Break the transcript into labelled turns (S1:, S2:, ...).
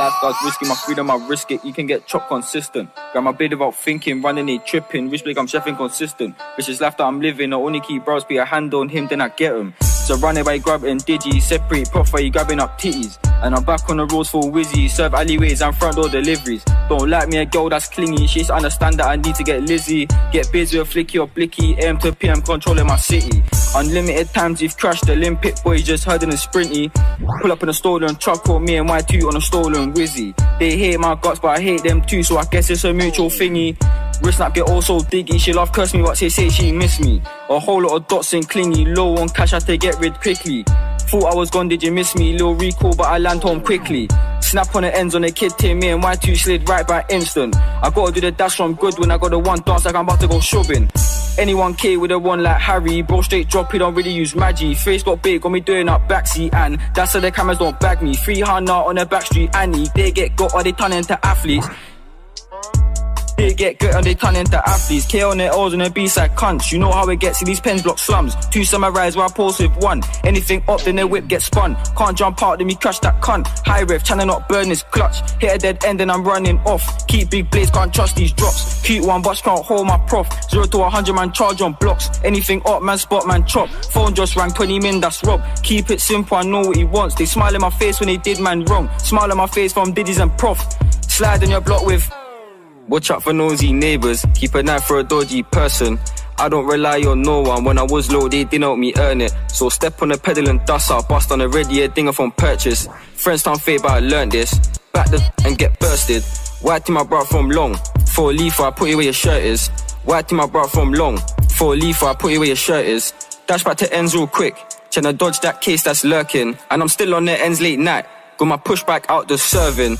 S1: lifestyle's risky, my freedom, I risk it. You can get chopped consistent. Grab my blade about thinking, running it, tripping. Rich big, I'm chefing consistent. Vicious life that I'm living, I only keep bros, be a hand on him, then I get him. So run it by grabbing digi, separate profit, you grabbing up titties. And I'm back on the roads for Wizzy, serve alleyways and front door deliveries. Don't like me a girl that's clingy, she's understand that I need to get Lizzie. Get busy with flicky or blicky, AM to PM controlling my city. Unlimited times you've crashed, the Olympic boy just heard in a sprinty. Pull up in a stolen truck or me and my two on a stolen Wizzy. They hate my guts, but I hate them too, so I guess it's a mutual thingy. Wrist snap get all so diggy, she love curse me, but she say she miss me. A whole lot of dots and clingy, low on cash, I had to get rid quickly. Thought I was gone, did you miss me? Little recall, but I land home quickly. Snap on the ends on the kid team, me and Y2 slid right by instant. I gotta do the dash from good when I got the one dance like I'm about to go shopping. Anyone K with a one like Harry, bro straight drop, he don't really use magic. Face got big, got me doing up backseat, and that's how the cameras don't bag me. 300 on the back street, Annie, they get got or they turn into athletes. They get good and they turn into athletes. K on their O's and their B-side cunch. You know how it gets in these pens block slums. Two summarize where I pulse with one. Anything up, then their whip gets spun. Can't jump out, then me crash that cunt. High rev, trying to not burn this clutch. Hit a dead end and I'm running off. Keep big blades, can't trust these drops. Cute one, but can't hold my prof. Zero to a hundred man charge on blocks. Anything up, man spot, man chop. Phone just rang 20 min, that's rob. Keep it simple, I know what he wants. They smile in my face when they did man wrong. Smile in my face from Diddy's and Prof. Slide on your block with Watch out for nosy neighbors, keep an eye for a dodgy person. I don't rely on no one, when I was low they didn't help me earn it. So step on the pedal and dust out, bust on a ready dinger from purchase. Friends time fade but I learned this. Back the and get bursted. White to my bra from long, for a leaf I put you where your shirt is. White to my bra from long, for a leaf I put you where your shirt is. Dash back to ends real quick, tryna dodge that case that's lurking. And I'm still on the ends late night, got my pushback out the serving.